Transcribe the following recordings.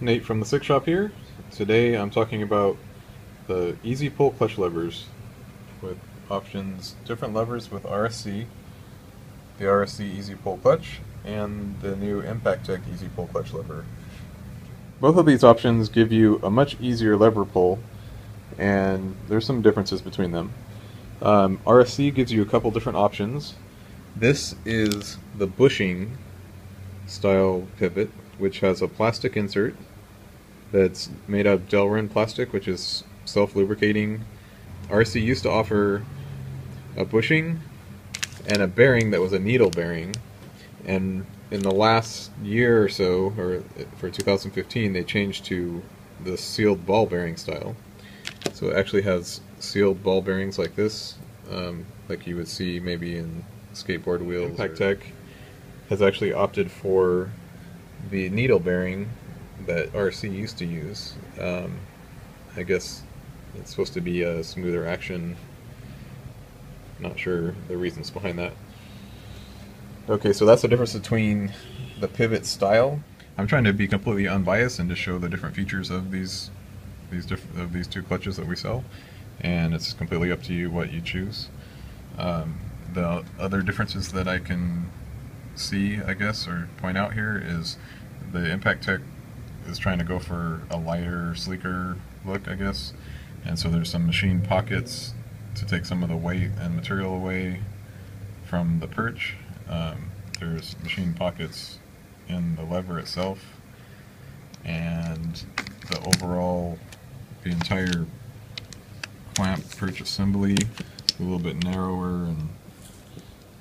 Nate from the SIC Shop here. Today I'm talking about the Easy Pull clutch levers with options, different levers with RSC, the RSC Easy Pull clutch, and the new Impaktech Easy Pull clutch lever. Both of these options give you a much easier lever pull, and there's some differences between them. Um, RSC gives you a couple different options. This is the bushing style pivot, which has a plastic insert that's made of Delrin plastic, which is self-lubricating. RSC used to offer a bushing and a bearing that was a needle bearing, and in the last year or so, or for 2015, they changed to the sealed ball bearing style. So it actually has sealed ball bearings like this, um, like you would see maybe in skateboard wheels. Impaktech has actually opted for the needle bearing that RC used to use. Um, I guess it's supposed to be a smoother action. Not sure the reasons behind that. Okay, so that's the difference between the pivot style. I'm trying to be completely unbiased and just show the different features of these these diff- of these two clutches that we sell, and it's completely up to you what you choose. Um, the other differences that I can see, I guess, or point out here is the Impaktech is trying to go for a lighter, sleeker look, I guess. And so there's some machine pockets to take some of the weight and material away from the perch. Um, there's machine pockets in the lever itself, and the overall, the entire clamp perch assembly a little bit narrower and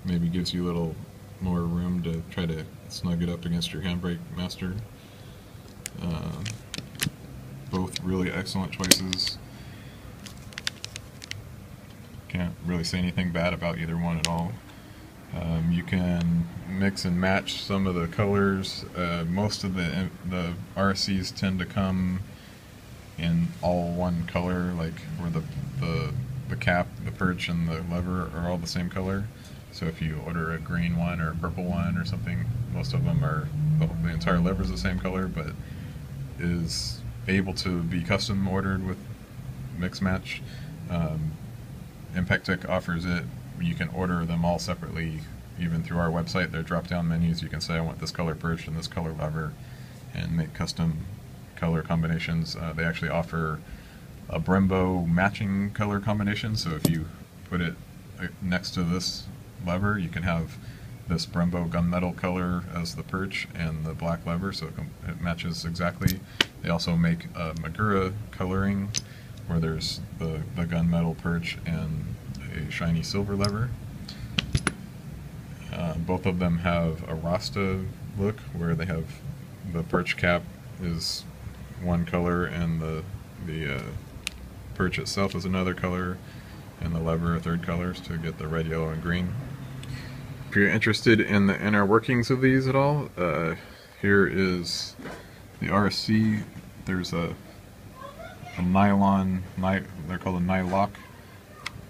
maybe gives you a little more room to try to snug it up against your handbrake master. Uh, both really excellent choices. Can't really say anything bad about either one at all. Um, you can mix and match some of the colors. Uh, most of the the RSCs tend to come in all one color, like where the the the cap, the perch, and the lever are all the same color. So if you order a green one or a purple one or something, most of them are well, the entire lever is the same color, but is able to be custom ordered with mix match. Um, Impact offers it. You can order them all separately, even through our website. Their drop-down menus. You can say I want this color perch and this color lever, and make custom color combinations. Uh, they actually offer a Brembo matching color combination. So if you put it uh, next to this lever, you can have this Brembo gunmetal color as the perch and the black lever, so it, it matches exactly. They also make a Magura coloring where there's the, the gunmetal perch and a shiny silver lever. Uh, both of them have a Rasta look where they have the perch cap is one color and the the uh, perch itself is another color and the lever a third colors to get the red, yellow, and green. If you're interested in the inner workings of these at all, uh, here is the RSC. There's a, a nylon, they're called a nylock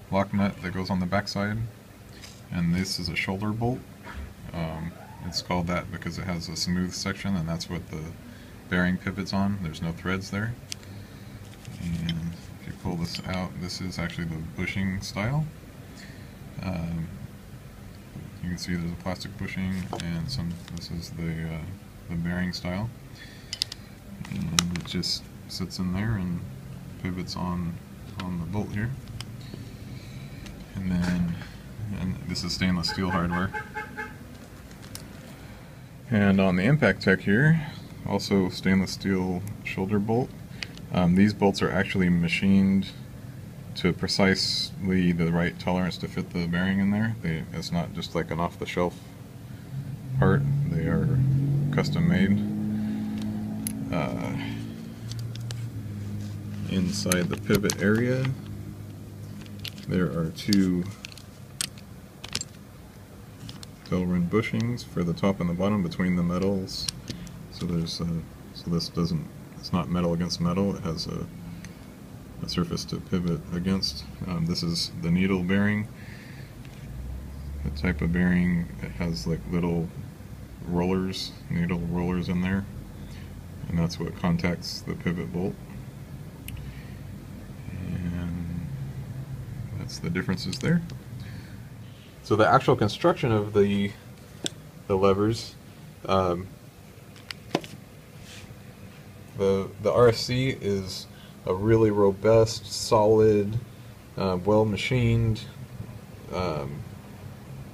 lock nut that goes on the backside. And this is a shoulder bolt. Um, it's called that because it has a smooth section and that's what the bearing pivots on. There's no threads there. Pull this out, this is actually the bushing style. Um, you can see there's a plastic bushing and some, this is the, uh, the bearing style. And it just sits in there and pivots on, on the bolt here. And then, and this is stainless steel hardware. And on the Impaktech here, also stainless steel shoulder bolt. Um, these bolts are actually machined to precisely the right tolerance to fit the bearing in there. They, it's not just like an off-the-shelf part. They are custom made. Uh, inside the pivot area, there are two Delrin bushings for the top and the bottom between the metals. So there's a, so this doesn't it's not metal against metal. It has a a surface to pivot against. Um, this is the needle bearing. the type of bearing. It has like little rollers, needle rollers in there, and that's what contacts the pivot bolt. And that's the differences there. So the actual construction of the the levers, um, the the RSC is a really robust, solid, uh, well machined, um,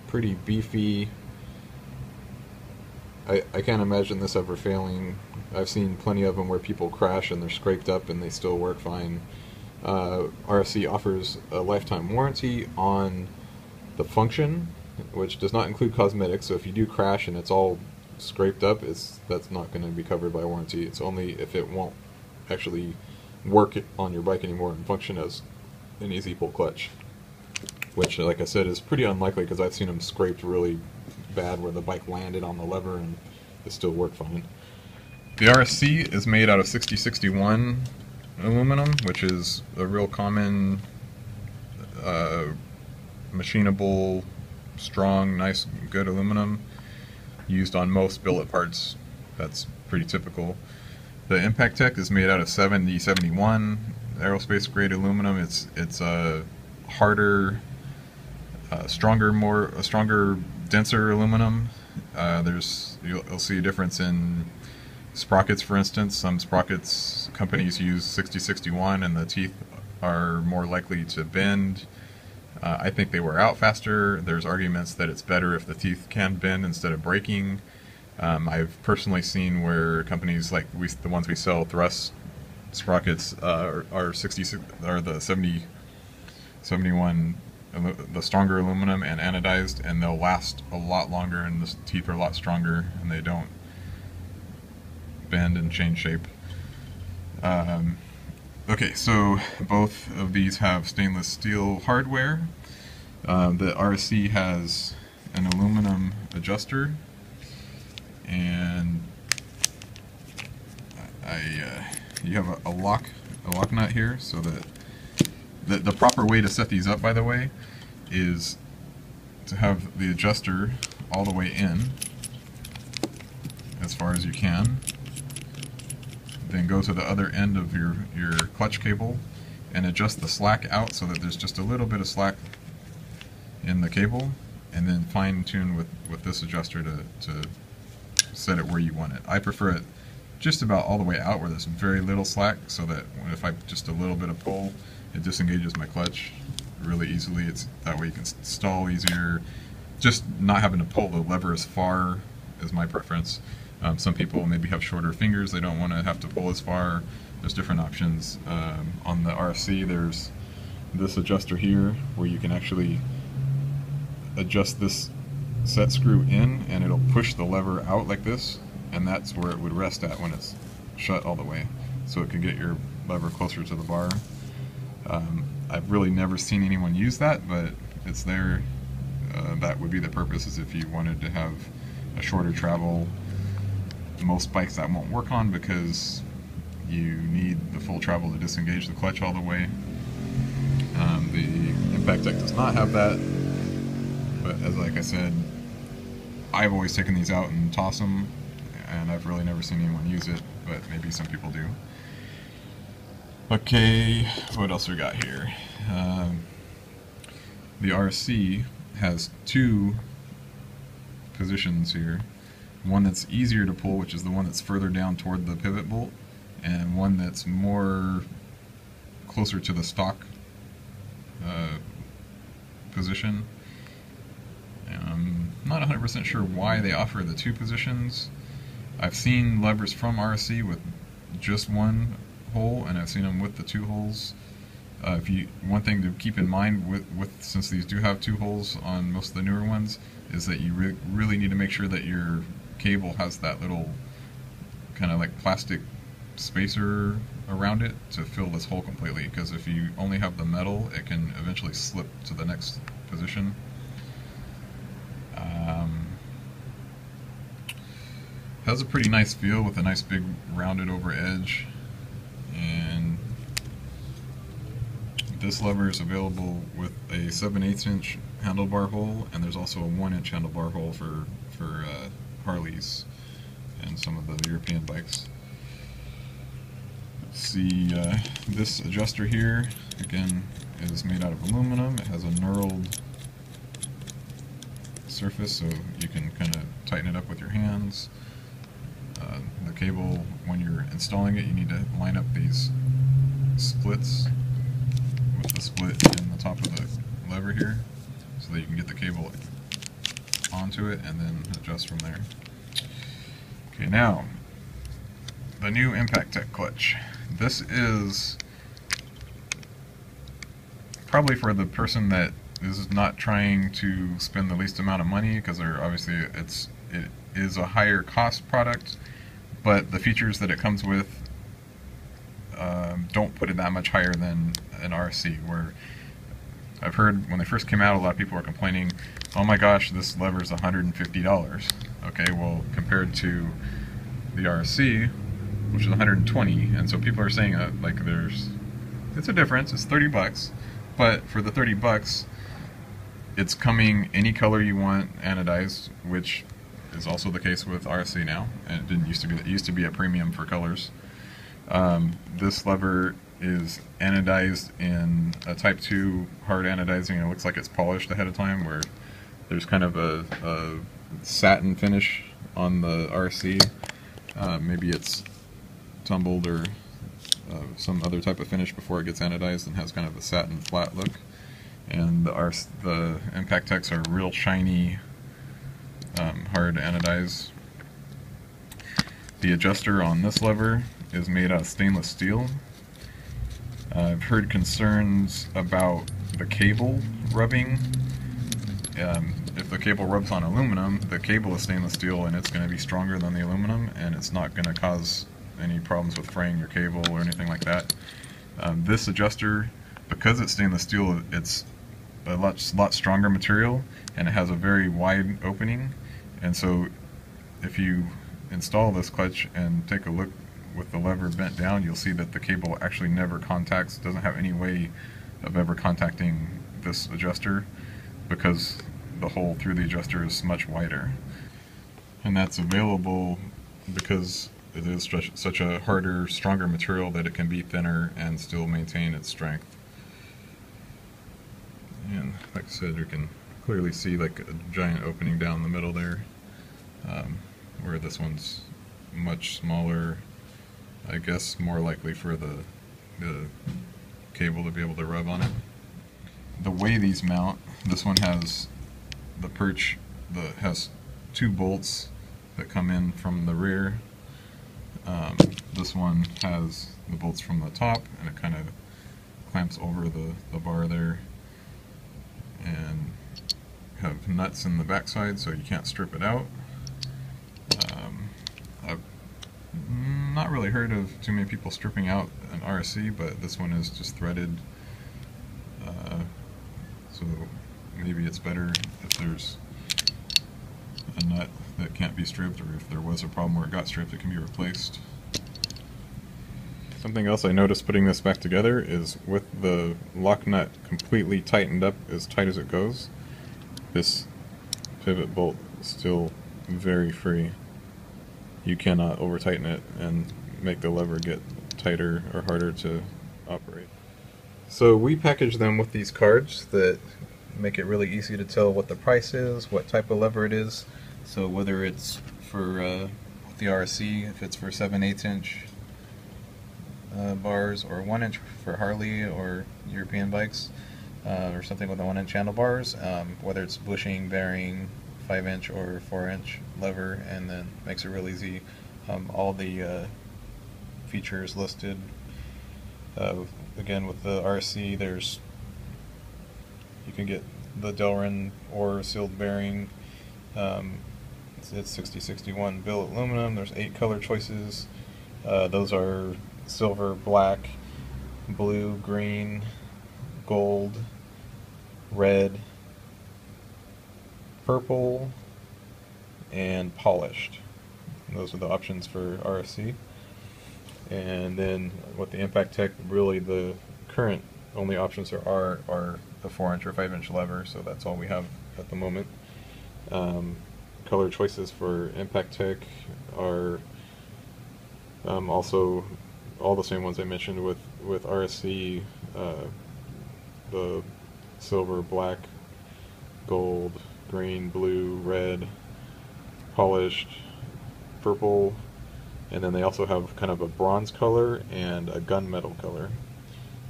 pretty beefy. I, I can't imagine this ever failing. I've seen plenty of them where people crash and they're scraped up and they still work fine. Uh, RSC offers a lifetime warranty on the function, which does not include cosmetics. So if you do crash and it's all scraped up, it's that's not going to be covered by warranty. It's only if it won't actually work on your bike anymore and function as an easy pull clutch. Which, like I said, is pretty unlikely because I've seen them scraped really bad where the bike landed on the lever and it still worked fine. The RSC is made out of 6061 aluminum, which is a real common uh, machinable, strong, nice, good aluminum used on most billet parts. That's pretty typical. The Impaktech is made out of 7071 aerospace grade aluminum. It's it's a harder, uh, stronger, more a stronger, denser aluminum. Uh, there's you'll, you'll, see a difference in sprockets, for instance. Some sprockets companies use 6061, and the teeth are more likely to bend. Uh, I think they wear out faster. There's arguments that it's better if the teeth can bend instead of breaking. Um, I've personally seen where companies like we, the ones we sell, Thrust sprockets, uh, are, are 66 are the 70, 71, the stronger aluminum and anodized, and they'll last a lot longer, and the teeth are a lot stronger, and they don't bend and change shape. Um, Okay, so both of these have stainless steel hardware. Uh, the RSC has an aluminum adjuster, and I, uh, you have a, a, lock a lock nut here, so that the, the proper way to set these up, by the way, is to have the adjuster all the way in as far as you can then go to the other end of your, your clutch cable and adjust the slack out so that there's just a little bit of slack in the cable and then fine tune with, with this adjuster to, to set it where you want it. I prefer it just about all the way out where there's very little slack so that if I just a little bit of pull it disengages my clutch really easily. It's that way you can stall easier. Just not having to pull the lever as far is my preference. Um, some people maybe have shorter fingers, they don't want to have to pull as far. There's different options. Um, on the RSC, there's this adjuster here where you can actually adjust this set screw in and it'll push the lever out like this and that's where it would rest at when it's shut all the way so it can get your lever closer to the bar. Um, I've really never seen anyone use that but it's there. Uh, that would be the purpose is if you wanted to have a shorter travel most bikes that won't work on because you need the full travel to disengage the clutch all the way. Um, the Impaktech does not have that, but as like I said, I've always taken these out and toss them, and I've really never seen anyone use it, but maybe some people do. Okay, what else we got here? Um, the RC has two positions here one that's easier to pull, which is the one that's further down toward the pivot bolt, and one that's more closer to the stock uh, position. I'm not 100% sure why they offer the two positions. I've seen levers from RSC with just one hole, and I've seen them with the two holes. Uh, if you one thing to keep in mind with, with since these do have two holes on most of the newer ones is that you re really need to make sure that your cable has that little kind of like plastic spacer around it to fill this hole completely because if you only have the metal it can eventually slip to the next position. Um, has a pretty nice feel with a nice big rounded over edge and This lever is available with a 7 8 inch handlebar hole, and there's also a 1 inch handlebar hole for, for uh, Harleys and some of the European bikes. See, uh, this adjuster here, again, is made out of aluminum. It has a knurled surface so you can kind of tighten it up with your hands. Uh, the cable, when you're installing it, you need to line up these splits with the split in the top of the lever here so that you can get the cable onto it and then adjust from there. Okay, now, the new Impaktech clutch. This is probably for the person that is not trying to spend the least amount of money because they're obviously it's it is a higher cost product, but the features that it comes with um, don't put it that much higher than an RC. Where I've heard when they first came out, a lot of people were complaining, "Oh my gosh, this lever is $150." Okay, well compared to the RC, which is 120, and so people are saying uh, like there's it's a difference. It's 30 bucks, but for the 30 bucks, it's coming any color you want anodized, which is also the case with RC now. And it didn't used to be. It used to be a premium for colors. Um, this lever is anodized in a Type 2 hard anodizing. It looks like it's polished ahead of time, where there's kind of a, a satin finish on the RC. Uh, maybe it's tumbled or uh, some other type of finish before it gets anodized and has kind of a satin flat look. And the, RC, the Impaktechs are real shiny, um, hard to anodize. The adjuster on this lever is made out of stainless steel. Uh, I've heard concerns about the cable rubbing. Um, if the cable rubs on aluminum, the cable is stainless steel and it's going to be stronger than the aluminum and it's not going to cause any problems with fraying your cable or anything like that. Um, this adjuster, because it's stainless steel, it's a lot, lot stronger material and it has a very wide opening and so if you install this clutch and take a look with the lever bent down you'll see that the cable actually never contacts, doesn't have any way of ever contacting this adjuster because the hole through the adjuster is much wider and that's available because it is such a harder, stronger material that it can be thinner and still maintain its strength. And like I said, you can clearly see like a giant opening down the middle there, um, where this one's much smaller. I guess more likely for the, the cable to be able to rub on it. The way these mount, this one has the perch that has two bolts that come in from the rear um, this one has the bolts from the top and it kind of clamps over the, the bar there and have nuts in the backside so you can't strip it out. Um, I've not really heard of too many people stripping out an RSC, but this one is just threaded. Uh, so maybe it's better if there's a nut that can't be stripped, or if there was a problem where it got stripped, it can be replaced. Something else I noticed putting this back together is with the lock nut completely tightened up as tight as it goes, this pivot bolt is still very free. You cannot over tighten it and make the lever get tighter or harder to operate. So we package them with these cards that make it really easy to tell what the price is, what type of lever it is. So whether it's for uh, the RC, if it's for 7 8 inch uh, bars, or 1 inch for Harley or European bikes, uh, or something with a 1 inch handlebars, um, whether it's bushing, bearing, 5 inch or 4 inch lever, and then makes it real easy. Um, all the uh, features listed. Again, with the RC, there's you can get the Delrin or sealed bearing. Um, it's, it's 6061 billet aluminum. There's eight color choices. Uh, those are silver, black, blue, green, gold, red, purple, and polished. Those are the options for RSC. And then with the Impaktech, really the current only options there are are the 4 inch or 5 inch lever, so that's all we have at the moment. Um, color choices for Impaktech are um, also all the same ones I mentioned with, with RSC, uh, the silver, black, gold, green, blue, red, polished, purple, and then they also have kind of a bronze color and a gunmetal color.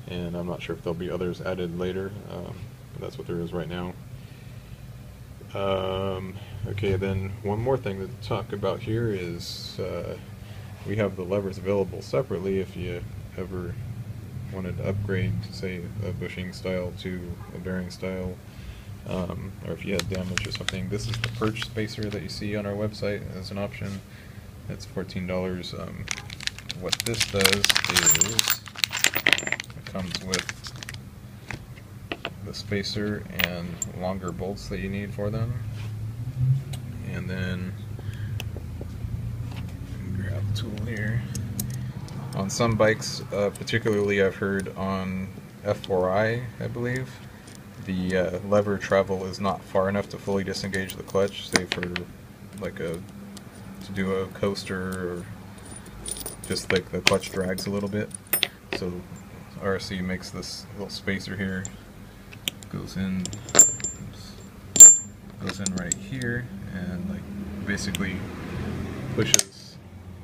And I'm not sure if there'll be others added later, um, that's what there is right now. Um, okay, then one more thing to talk about here is uh, we have the levers available separately if you ever wanted to upgrade, say, a bushing style to a bearing style, um, or if you had damage or something. This is the perch spacer that you see on our website as an option. It's $14. Um, what this does is it comes with the spacer and longer bolts that you need for them. And then grab the tool here. On some bikes, uh, particularly I've heard on F4i, I believe, the uh, lever travel is not far enough to fully disengage the clutch, say for like a to do a coaster or just like the clutch drags a little bit. So RSC makes this little spacer here, goes in, goes in right here, and like basically pushes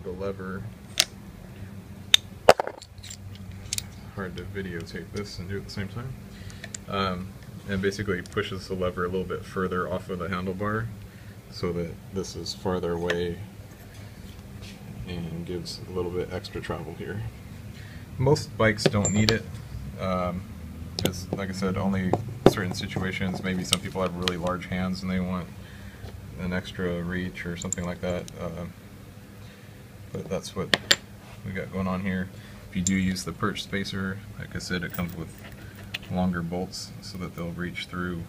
the lever. Hard to videotape this and do it at the same time. Um, and basically pushes the lever a little bit further off of the handlebar so that this is farther away and gives a little bit extra travel here. Most bikes don't need it um, because, like I said, only certain situations, maybe some people have really large hands and they want an extra reach or something like that. Uh, but that's what we got going on here. If you do use the perch spacer, like I said, it comes with longer bolts so that they'll reach through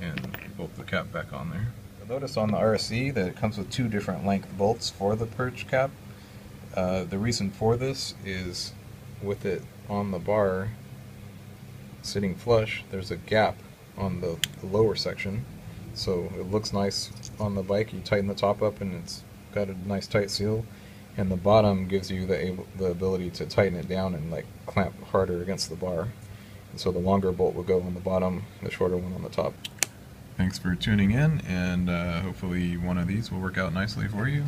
and bolt the cap back on there. Notice on the RSC that it comes with two different length bolts for the perch cap. Uh, the reason for this is with it on the bar sitting flush, there's a gap on the, the lower section. So it looks nice on the bike. You tighten the top up and it's got a nice tight seal. And the bottom gives you the, able, the ability to tighten it down and like clamp harder against the bar. And so the longer bolt will go on the bottom, the shorter one on the top. Thanks for tuning in, and uh, hopefully one of these will work out nicely for you.